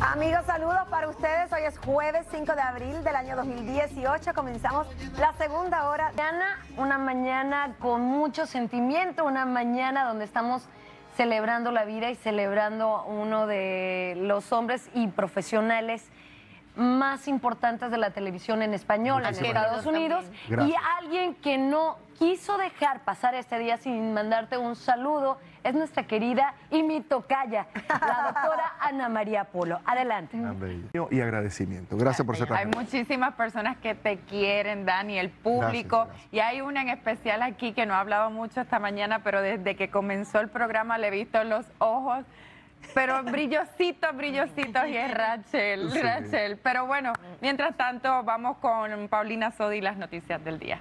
Amigos, saludos para ustedes. Hoy es jueves 5 de abril del año 2018. Comenzamos la segunda hora. Mañana, una mañana con mucho sentimiento, una mañana donde estamos celebrando la vida y celebrando uno de los hombres y profesionales más importantes de la televisión en español en Muchísimas Estados Unidos Gracias. y alguien que no quiso dejar pasar este día sin mandarte un saludo es nuestra querida y mi tocaya, la doctora Ana María Polo. Adelante. Y agradecimiento. Gracias por ser Hay muchísimas personas que te quieren, Dani, el público. Gracias, Y hay una en especial aquí que no ha hablado mucho esta mañana, pero desde que comenzó el programa le he visto los ojos. Pero brillositos, brillositos, y es Rachel, Sí. Rachel. Pero bueno, mientras tanto, vamos con Paulina Sodi y las noticias del día.